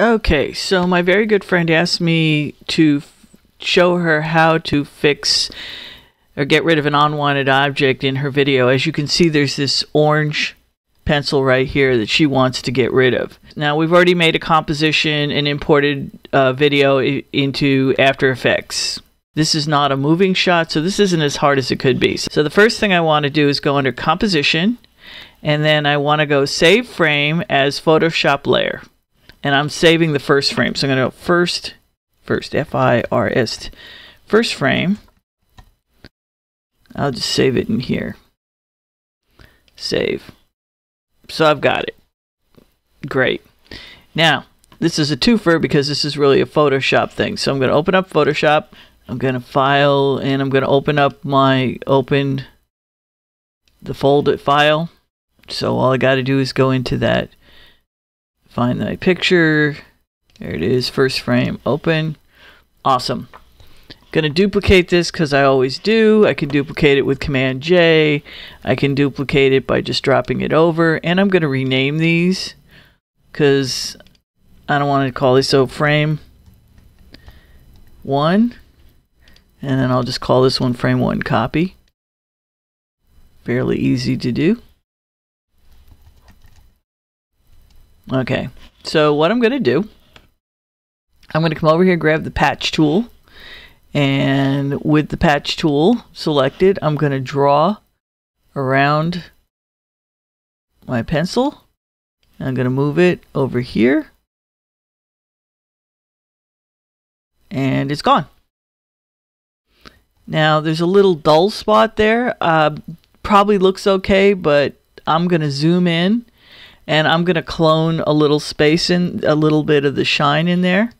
Okay, so my very good friend asked me to show her how to fix or get rid of an unwanted object in her video. As you can see, there's this orange pencil right here that she wants to get rid of. Now, we've already made a composition and imported a video into After Effects. This is not a moving shot, so this isn't as hard as it could be. So the first thing I want to do is go under Composition, and then I want to go Save Frame as Photoshop Layer. And I'm saving the first frame. So I'm going to go first, first, F-I-R-S, first frame. I'll just save it in here. Save. So I've got it. Great. Now, this is a twofer because this is really a Photoshop thing. So I'm going to open up Photoshop. I'm going to file and I'm going to open up my open the folded file. So all I got to do is go into that, find my picture. There it is, first frame, open. Awesome. Going to duplicate this because I always do. I can duplicate it with Command J. I can duplicate it by just dropping it over. And I'm going to rename these because I don't want to call this so frame 1. And then I'll just call this one frame 1 copy. Fairly easy to do. Okay, so what I'm going to do, I'm going to come over here, grab the patch tool, and with the patch tool selected, I'm going to draw around my pencil. I'm going to move it over here, and it's gone. Now, there's a little dull spot there. Uh, probably looks okay, but I'm going to zoom in and I'm going to clone a little space in, a little bit of the shine in there.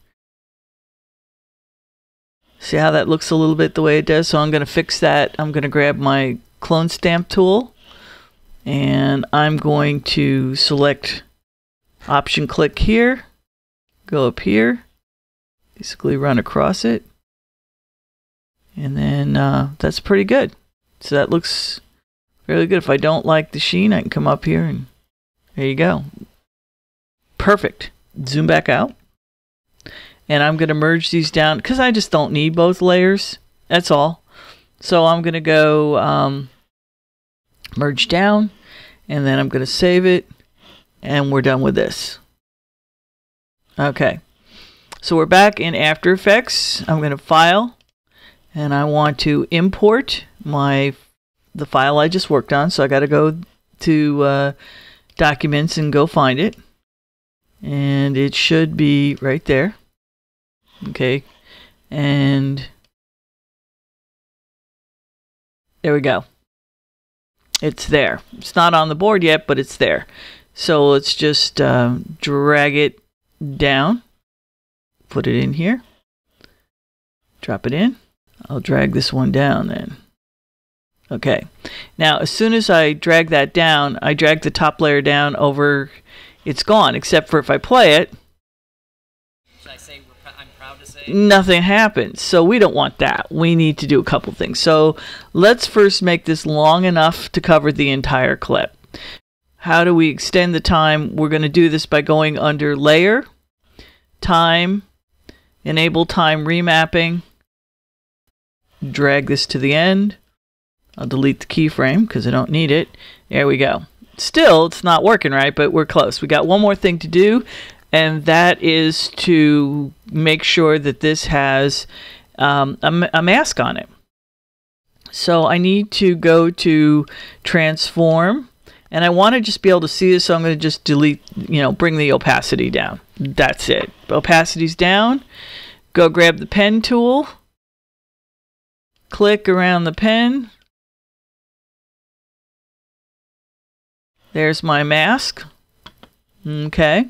See how that looks a little bit the way it does? So I'm going to fix that. I'm going to grab my clone stamp tool and I'm going to select option click here, go up here, basically run across it. And then uh, that's pretty good. So that looks really good. If I don't like the sheen, I can come up here and there you go. Perfect. Zoom back out. And I'm going to merge these down because I just don't need both layers. That's all. So I'm going to go um, merge down and then I'm going to save it and we're done with this. Okay. So we're back in After Effects. I'm going to file and I want to import my the file I just worked on. So I got to go to uh, documents and go find it. And it should be right there. Okay. And there we go. It's there. It's not on the board yet, but it's there. So let's just uh, drag it down. Put it in here. Drop it in. I'll drag this one down then. Okay. Now, as soon as I drag that down, I drag the top layer down over, it's gone, except for if I play it, Should I say I'm proud to say? nothing happens. So we don't want that. We need to do a couple things. So let's first make this long enough to cover the entire clip. How do we extend the time? We're going to do this by going under Layer, Time, Enable Time Remapping, drag this to the end. I'll delete the keyframe because I don't need it. There we go. Still, it's not working right, but we're close. We got one more thing to do, and that is to make sure that this has um, a, a mask on it. So I need to go to transform, and I want to just be able to see this, so I'm going to just delete, you know, bring the opacity down. That's it. Opacity's down. Go grab the pen tool, click around the pen. There's my mask. Okay.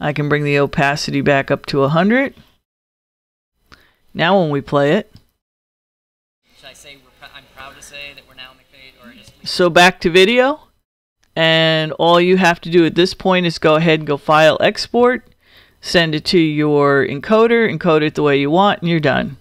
I can bring the opacity back up to 100. Now when we play it, Should I say we're pr- I'm proud to say that we're now McFade or just so back to video. And all you have to do at this point is go ahead and go file export, send it to your encoder, encode it the way you want, and you're done.